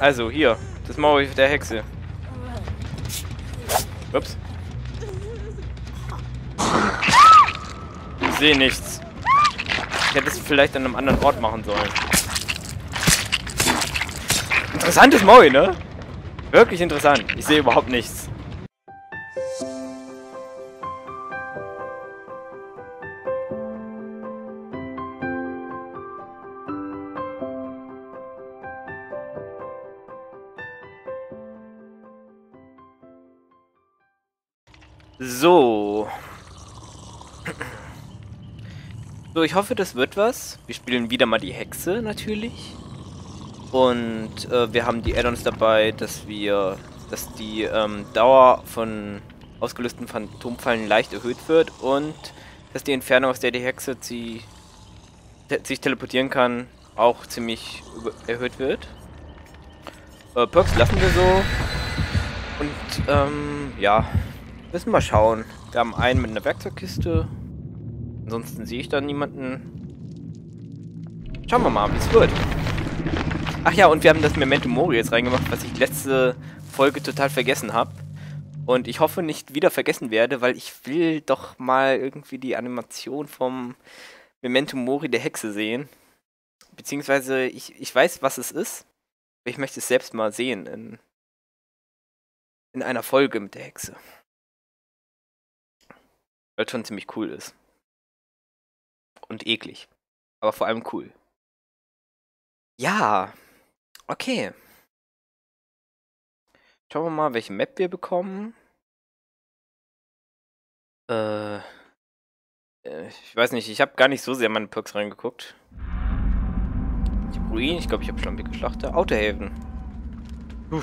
Also, hier. Das Maul der Hexe. Ups. Ich sehe nichts. Ich hätte es vielleicht an einem anderen Ort machen sollen. Interessantes Maul, ne? Wirklich interessant. Ich sehe überhaupt nichts. So, ich hoffe, das wird was. Wir spielen wieder mal die Hexe, natürlich. Und äh, wir haben die Add-ons dabei, dass wir, dass die ähm, Dauer von ausgelösten Phantomfallen leicht erhöht wird und dass die Entfernung, aus der die Hexe sie, te sich teleportieren kann, auch ziemlich erhöht wird. Äh, Perks lassen wir so. Und ähm, ja, müssen wir mal schauen. Wir haben einen mit einer Werkzeugkiste. Ansonsten sehe ich da niemanden. Schauen wir mal, wie es wird. Ach ja, und wir haben das Memento Mori jetzt reingemacht, was ich letzte Folge total vergessen habe. Und ich hoffe nicht wieder vergessen werde, weil ich will doch mal irgendwie die Animation vom Memento Mori der Hexe sehen. Beziehungsweise ich, ich weiß, was es ist. Aber ich möchte es selbst mal sehen in, in einer Folge mit der Hexe. Weil es schon ziemlich cool ist. Und eklig. Aber vor allem cool. Ja, Okay. Schauen wir mal, welche Map wir bekommen. Äh, äh ich weiß nicht, ich habe gar nicht so sehr meine Perks reingeguckt. Ich habe Ruin, ich glaube, ich habe schon Schlachter. Autohaven. Puh,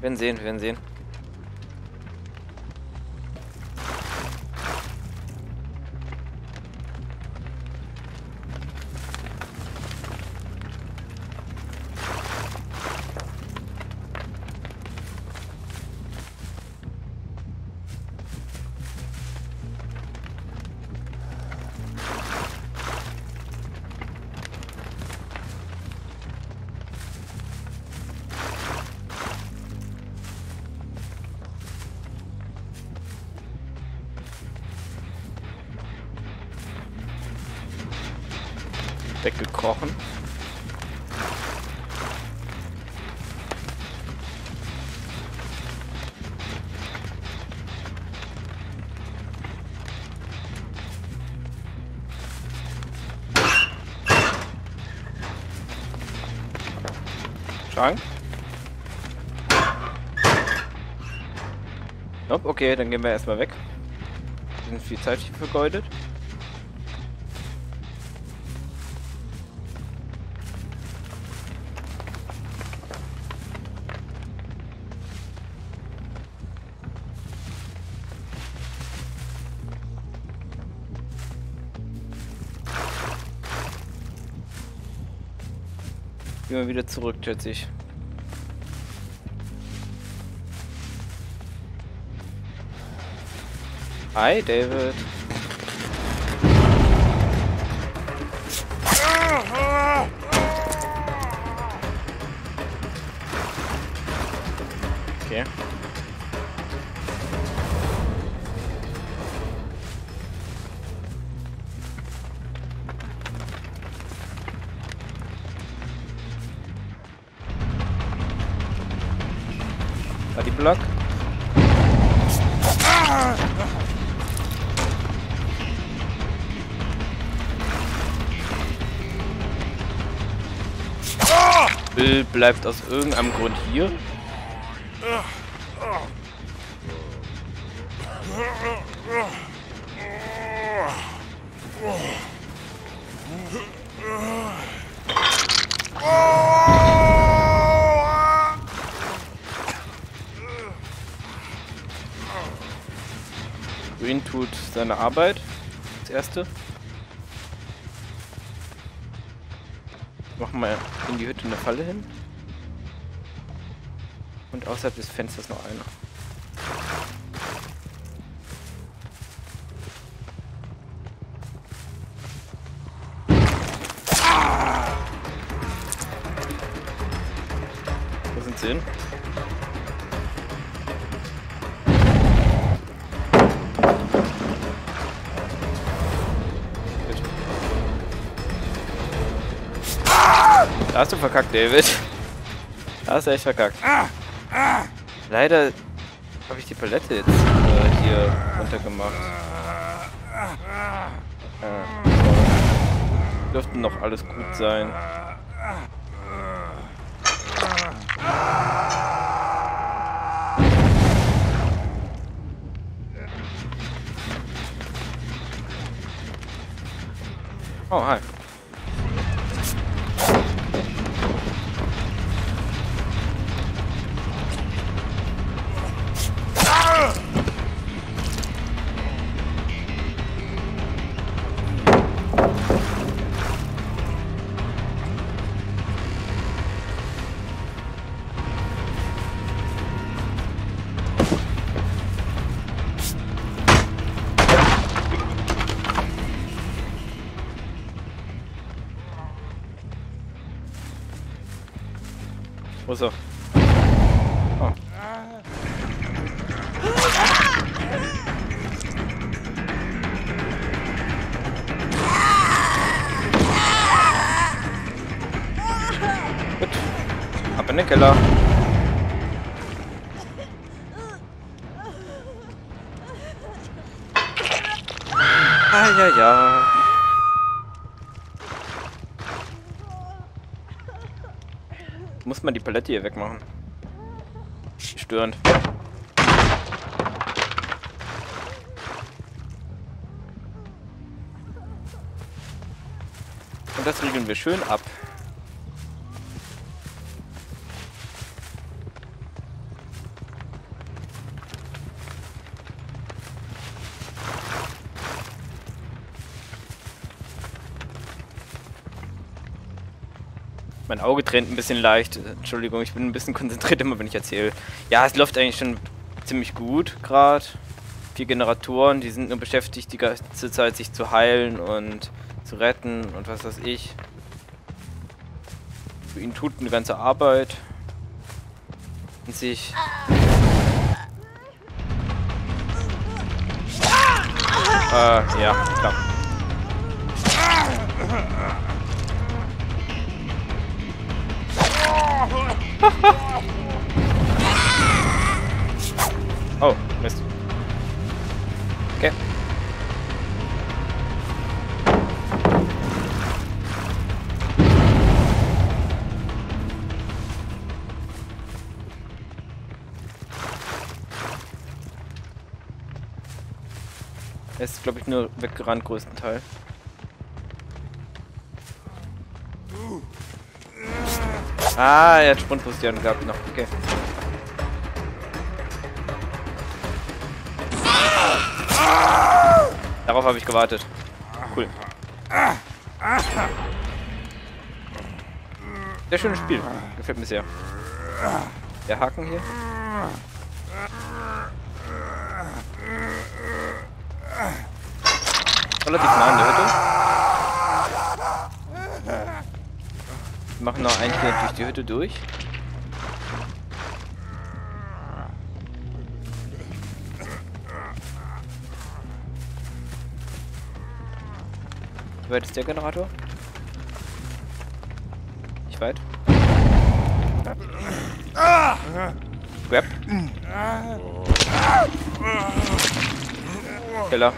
werden sehen, werden sehen. Schrank. Nope, okay, dann gehen wir erstmal weg. Wir sind viel Zeit vergeudet. Gehen wir wieder zurück, schätze ich. Hi, David. Okay. Bill bleibt aus irgendeinem Grund hier. Green tut seine Arbeit. Das erste. Machen wir in die Hütte eine Falle hin. Und außerhalb des Fensters noch eine. Wo sind sie hin? Hast du verkackt, David. Da hast du echt verkackt. Leider habe ich die Palette jetzt äh, hier runtergemacht. Äh, so. Dürfte noch alles gut sein. Oh, hi. Ah, ja, ja. Muss man die Palette hier wegmachen. Störend. Und das regeln wir schön ab. Mein Auge trennt ein bisschen leicht. Entschuldigung, ich bin ein bisschen konzentriert immer, wenn ich erzähle. Ja, es läuft eigentlich schon ziemlich gut gerade. Vier Generatoren, die sind nur beschäftigt, die ganze Zeit sich zu heilen und zu retten und was weiß ich. Für ihn tut eine ganze Arbeit. In sich. Äh, ja, klar. oh, Mist. Okay. Er ist, glaube ich, nur weggerannt, größten Ah, er hat Sprintposition gehabt noch. Okay. Darauf habe ich gewartet. Cool. Sehr schönes Spiel. Gefällt mir sehr. Der Haken hier. Relativ nah an der Hütte. Wir machen noch einen hier durch die Hütte durch. Wie weit ist der Generator? Nicht weit. Grab. Keller.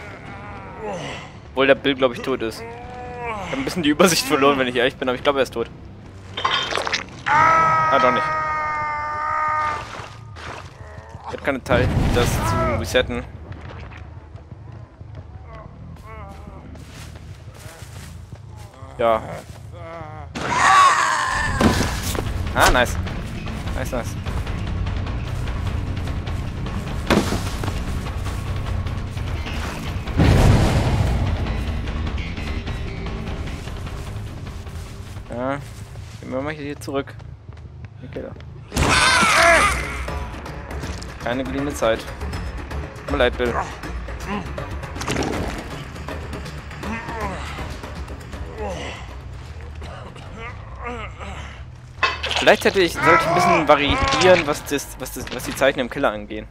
Obwohl der Bill, glaube ich, tot ist. Ich habe ein bisschen die Übersicht verloren, wenn ich ehrlich bin, aber ich glaube, er ist tot. Doch nicht. Ich habe keine Zeit, das zu resetten. Ja. Ah, nice. Nice, nice. Ja, gehen wir mal hier zurück. Okay. Keine geliehene Zeit. Tut mir leid, Bill. Vielleicht hätte ich, sollte ich ein bisschen variieren, was das, was das, was die Zeichen im Keller angehen.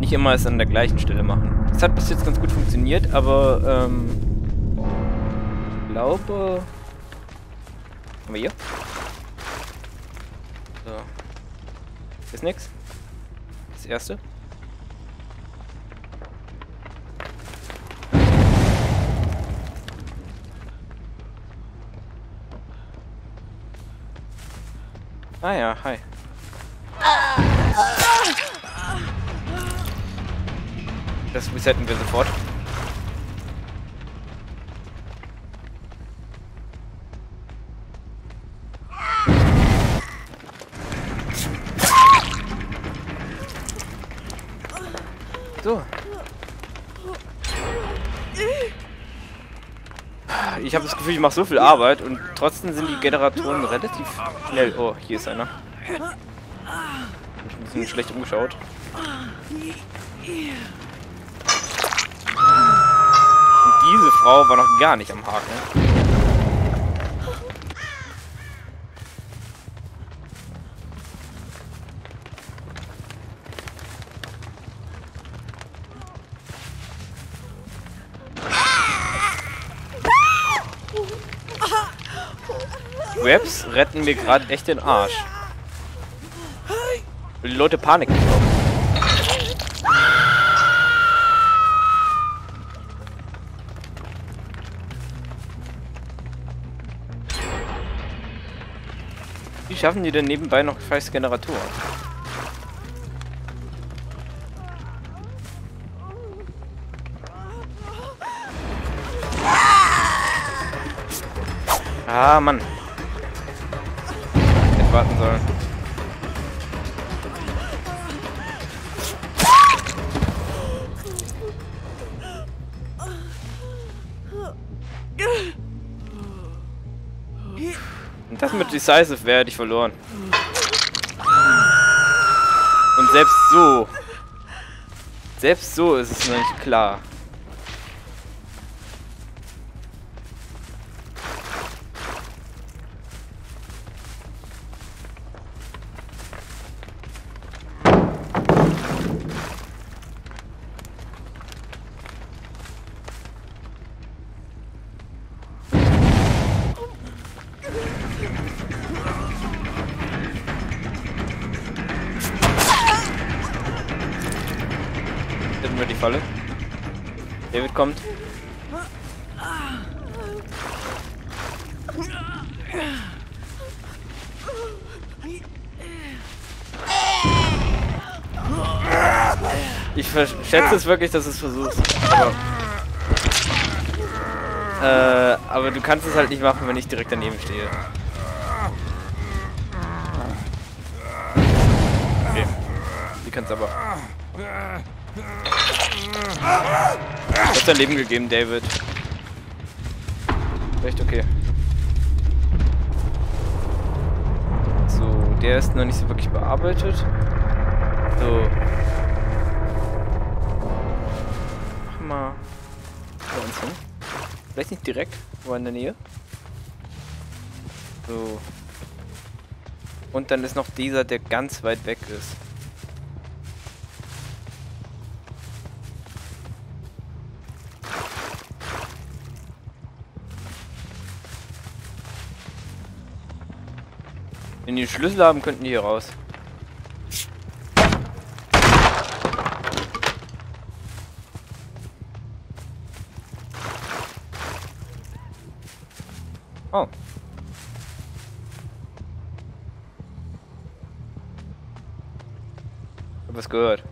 Nicht immer es an der gleichen Stelle machen. Das hat bis jetzt ganz gut funktioniert, aber ähm, glaube. Haben wir hier? So. Ist nix. Das erste. Ah ja, hi. Das resetten wir sofort. Gefühl, ich mache so viel Arbeit und trotzdem sind die Generatoren relativ schnell. Oh, hier ist einer. Ich bin ein bisschen schlecht umgeschaut. Und diese Frau war noch gar nicht am Haken. Webs retten mir gerade echt den Arsch. Die Leute Panik. Wie schaffen die denn nebenbei noch scheiß Generatoren? Ah, Mann warten sollen. Und das mit Decisive hätte ich verloren. Und selbst so. Selbst so ist es noch nicht klar. Es wirklich, dass du es versuchst. Aber, äh, aber du kannst es halt nicht machen, wenn ich direkt daneben stehe. Okay. Die kannst aber. Du hast dein Leben gegeben, David. Echt okay. So, der ist noch nicht so wirklich bearbeitet. So. Mal bei uns hin. Vielleicht nicht direkt, aber in der Nähe. So. Und dann ist noch dieser, der ganz weit weg ist. Wenn die Schlüssel haben, könnten die hier raus. Oh. Was gehört.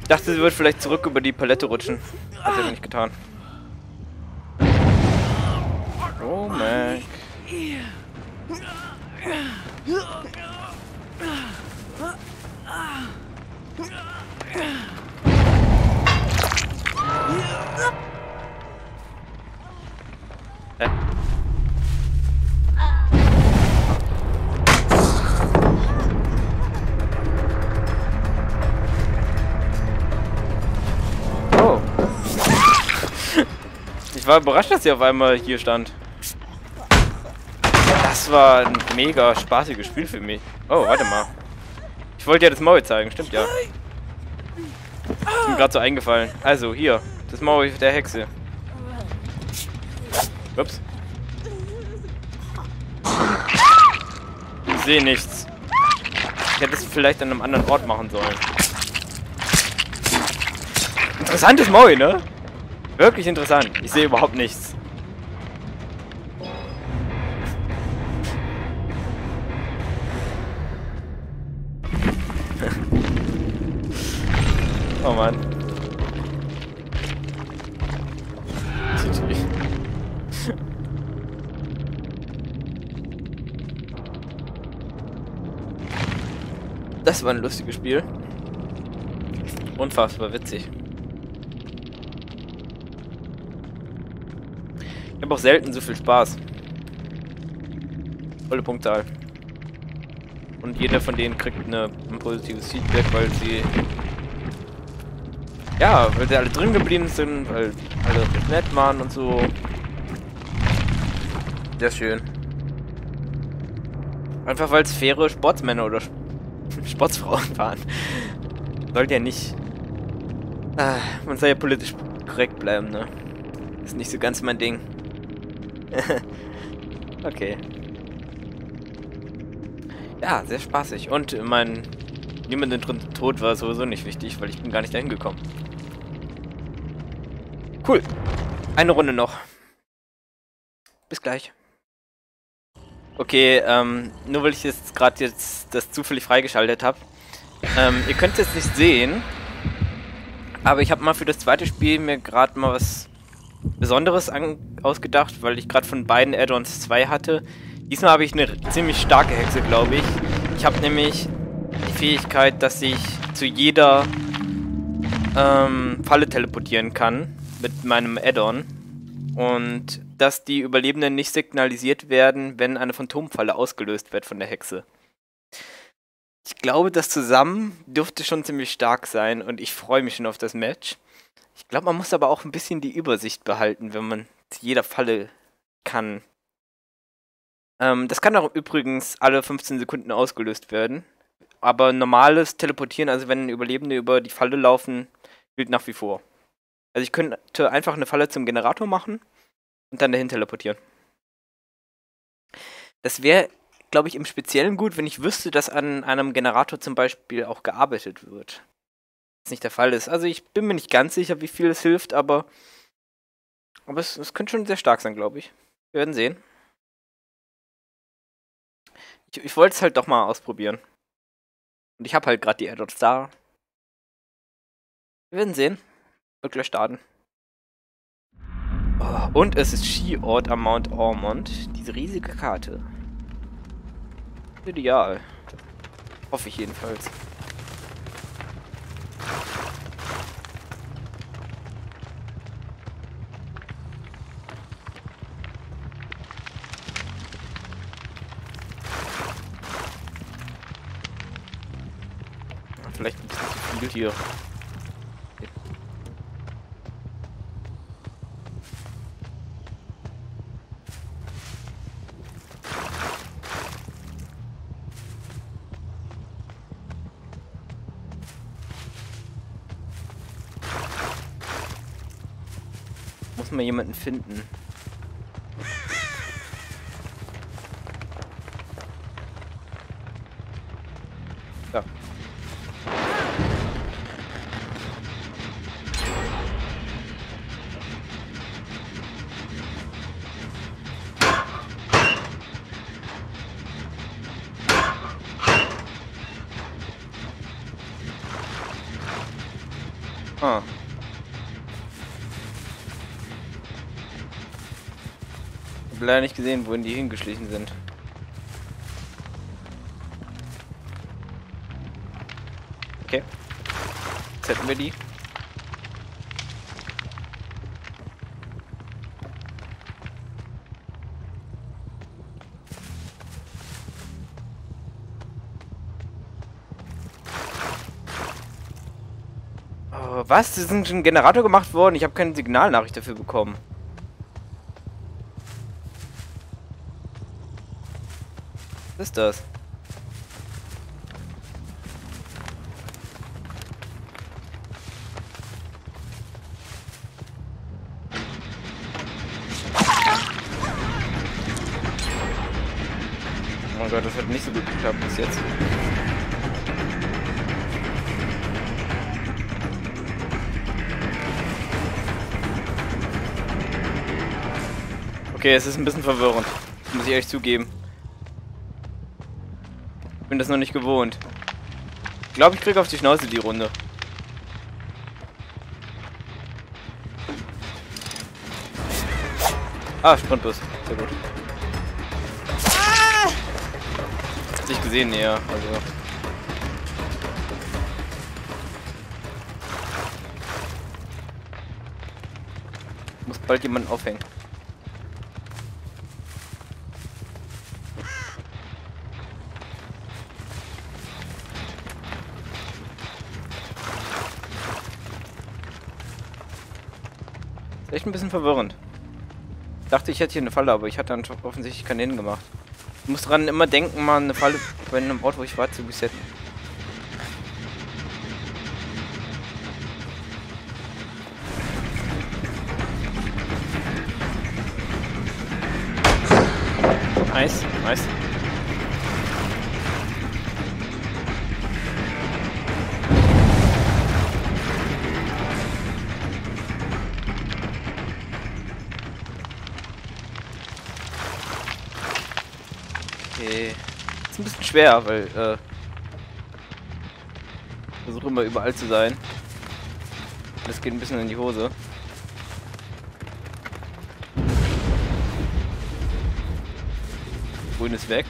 Ich dachte, sie wird vielleicht zurück über die Palette rutschen. Hat sie nicht getan. Ich war überrascht, dass sie auf einmal hier stand. Das war ein mega spaßiges Spiel für mich. Oh, warte mal. Ich wollte ja das Maul zeigen, stimmt ja. Ist mir gerade so eingefallen. Also, hier. Das Maul der Hexe. Ups. Ich sehe nichts. Ich hätte es vielleicht an einem anderen Ort machen sollen. Interessantes Maul, ne? Wirklich interessant. Ich sehe überhaupt nichts. oh Mann. Das war ein lustiges Spiel. Unfassbar witzig. Habe auch selten so viel Spaß. Volle Punktzahl. Und jeder von denen kriegt eine, ein positives Feedback, weil sie... Ja, weil sie alle drin geblieben sind, weil alle nett waren und so. Sehr schön. Einfach weil es faire Sportsmänner oder Sportsfrauen waren. Sollte ja nicht... Ah, man soll ja politisch korrekt bleiben, ne? Ist nicht so ganz mein Ding. okay. Ja, sehr spaßig. Und mein... Niemand drin tot war sowieso nicht wichtig, weil ich bin gar nicht dahin gekommen. Cool. Eine Runde noch. Bis gleich. Okay, ähm, nur weil ich jetzt gerade jetzt das zufällig freigeschaltet habe. Ähm, ihr könnt es jetzt nicht sehen, aber ich habe mal für das zweite Spiel mir gerade mal was Besonderes ausgedacht, weil ich gerade von beiden Add-ons zwei hatte. Diesmal habe ich eine ziemlich starke Hexe, glaube ich. Ich habe nämlich die Fähigkeit, dass ich zu jeder ähm, Falle teleportieren kann mit meinem Add-on. Und dass die Überlebenden nicht signalisiert werden, wenn eine Phantomfalle ausgelöst wird von der Hexe. Ich glaube, das zusammen dürfte schon ziemlich stark sein und ich freue mich schon auf das Match. Ich glaube, man muss aber auch ein bisschen die Übersicht behalten, wenn man zu jeder Falle kann. Ähm, das kann auch übrigens alle 15 Sekunden ausgelöst werden. Aber normales Teleportieren, also wenn Überlebende über die Falle laufen, gilt nach wie vor. Also ich könnte einfach eine Falle zum Generator machen und dann dahin teleportieren. Das wäre, glaube ich, im Speziellen gut, wenn ich wüsste, dass an einem Generator zum Beispiel auch gearbeitet wird. Nicht der Fall ist. Also ich bin mir nicht ganz sicher, wie viel es hilft, aber, aber es, es könnte schon sehr stark sein, glaube ich. Wir werden sehen. Ich, ich wollte es halt doch mal ausprobieren. Und ich habe halt gerade die AirDots da. Wir werden sehen. Wird gleich starten. Oh, und es ist Skiort am Mount Ormond. Diese riesige Karte. Ideal. Hoffe ich jedenfalls. Vielleicht ein bisschen zu viel hier. Muss mal jemanden finden. Leider nicht gesehen, wohin die hingeschlichen sind. Okay. Jetzt hätten wir die. Oh, was? Das ist ein Generator gemacht worden? Ich habe keine Signalnachricht dafür bekommen. Ist das? Oh mein Gott, das hat nicht so gut geklappt bis jetzt. Okay, es ist ein bisschen verwirrend. Muss ich ehrlich zugeben. Bin das noch nicht gewohnt. Ich glaube, ich kriege auf die Schnauze die Runde. Ah, Sprintbus. Sehr gut. Hat sich gesehen, ja. Also. Muss bald jemanden aufhängen. Echt ein bisschen verwirrend. Ich dachte, ich hätte hier eine Falle, aber ich hatte dann offensichtlich keinen hingemacht. Ich muss dran immer denken, mal eine Falle bei einem Ort, wo ich war, zu resetten. Nice, nice. Schwer, weil, äh. Versuche immer überall zu sein. Das geht ein bisschen in die Hose. Grün ist weg.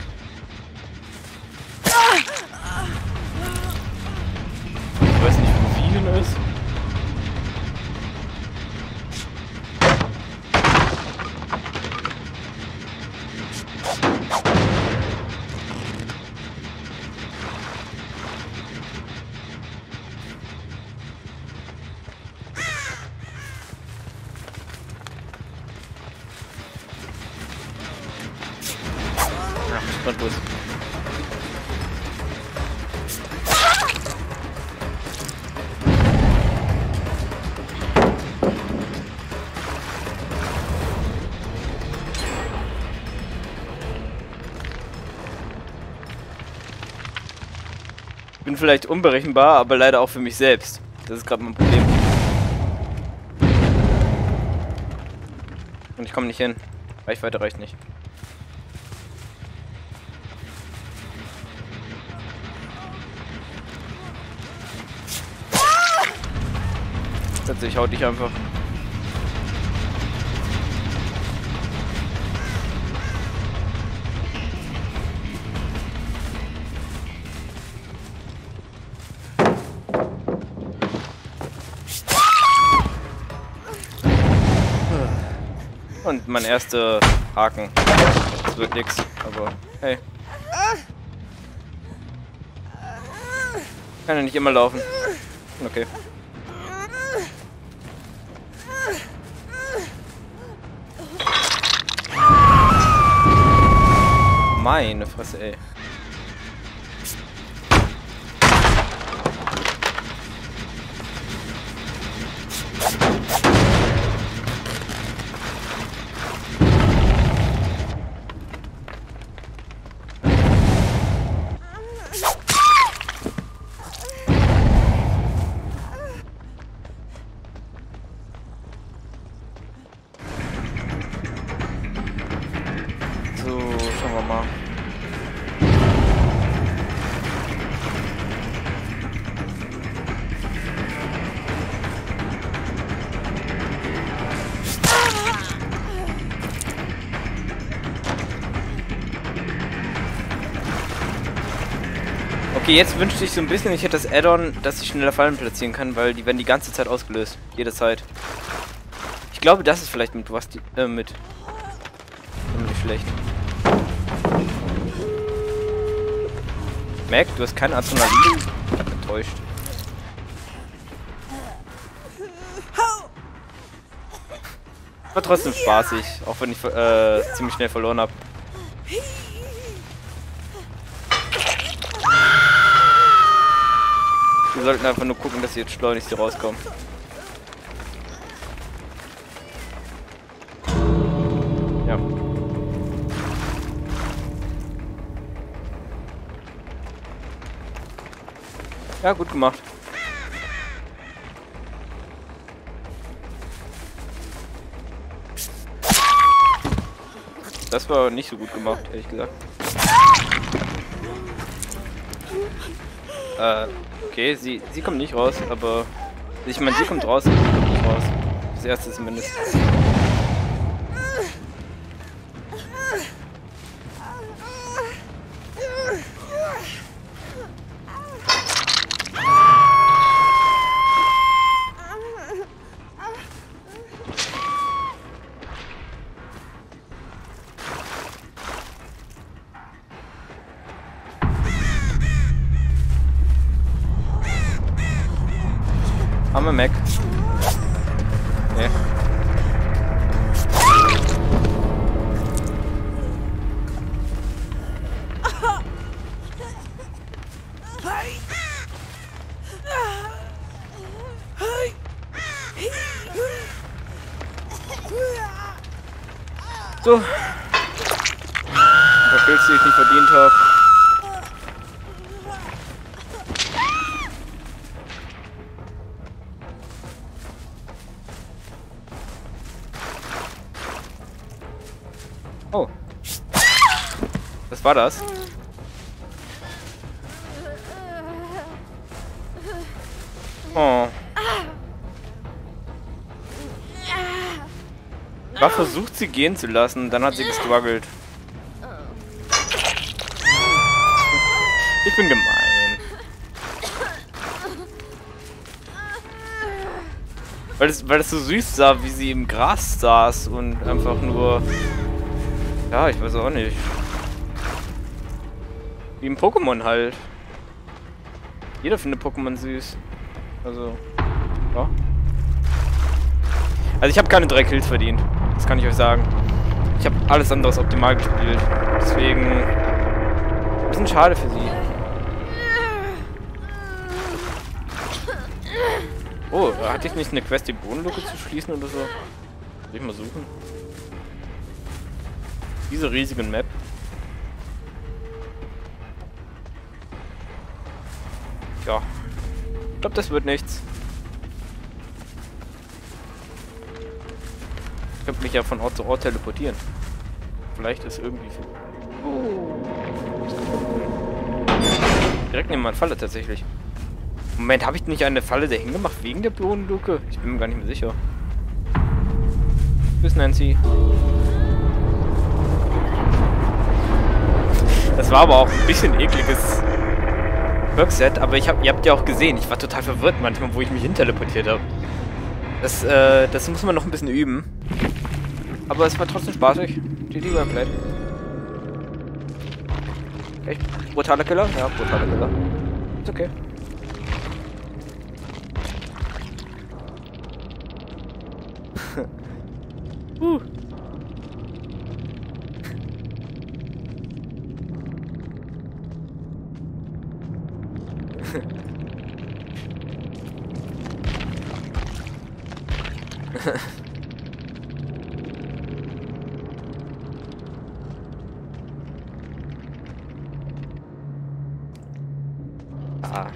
Ach, Sprintbus. Bin vielleicht unberechenbar, aber leider auch für mich selbst. Das ist gerade mein Problem. Und ich komme nicht hin. Reichweite reicht nicht. Plötzlich haut dich einfach. Und mein erster Haken. Das wird nix, aber hey. Kann ja nicht immer laufen. Okay. Meine Fresse, ey. So, schauen mal. Jetzt wünschte ich so ein bisschen, ich hätte das Add-on, dass ich schneller Fallen platzieren kann, weil die werden die ganze Zeit ausgelöst. Jede Zeit. Ich glaube, das ist vielleicht mit was die, äh, mit. Nicht schlecht. Mac, du hast kein Adrenalin? Ich hab enttäuscht. War trotzdem spaßig, auch wenn ich äh, ziemlich schnell verloren habe. Wir sollten einfach nur gucken, dass sie jetzt schleunigst hier rauskommen. Ja. Ja, gut gemacht. Das war nicht so gut gemacht, ehrlich gesagt. Äh, okay, sie, sie kommt nicht raus, aber... Ich meine, sie kommt raus, sie kommt nicht raus. Das erste zumindest. Haben wir Mac? Nee. War das? Oh. War versucht, sie gehen zu lassen, dann hat sie gestruggelt. Ich bin gemein. Weil es, weil es so süß sah, wie sie im Gras saß und einfach nur... Ja, ich weiß auch nicht. Wie ein Pokémon halt. Jeder findet Pokémon süß. Also, ja. Also ich habe keine drei Kills verdient. Das kann ich euch sagen. Ich habe alles anderes optimal gespielt. Deswegen... Ein bisschen schade für sie. Oh, hatte ich nicht eine Quest, die Bodenluke zu schließen oder so? Soll ich mal suchen? Diese riesigen Map. Ja. Ich glaube, das wird nichts. Ich könnte mich ja von Ort zu Ort teleportieren. Vielleicht ist irgendwie... Oh. Direkt neben meiner Falle tatsächlich. Moment, habe ich nicht eine Falle dahin gemacht wegen der Bodenluke? Ich bin mir gar nicht mehr sicher. Bis Nancy. Das war aber auch ein bisschen ekliges Workset, aber ich hab, ihr habt ja auch gesehen, ich war total verwirrt manchmal, wo ich mich hin teleportiert habe. Das, äh, das muss man noch ein bisschen üben. Aber es war trotzdem spaßig. GG Gameplay. Echt brutaler Killer? Ja, brutaler Killer. Ist okay. uh. ah.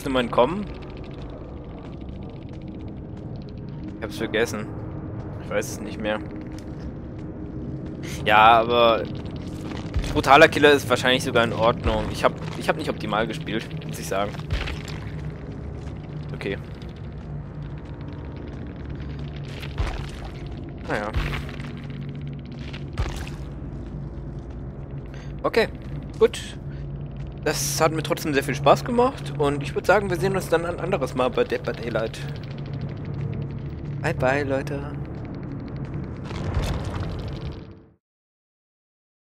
Ist nochmal entkommen? Ich hab's vergessen. Ich weiß es nicht mehr. Ja, aber brutaler Killer ist wahrscheinlich sogar in Ordnung. Ich habe ich hab nicht optimal gespielt, muss ich sagen. Okay. Naja. Okay, gut. Das hat mir trotzdem sehr viel Spaß gemacht und ich würde sagen, wir sehen uns dann ein anderes Mal bei Dead by Daylight. Bye bye, Leute.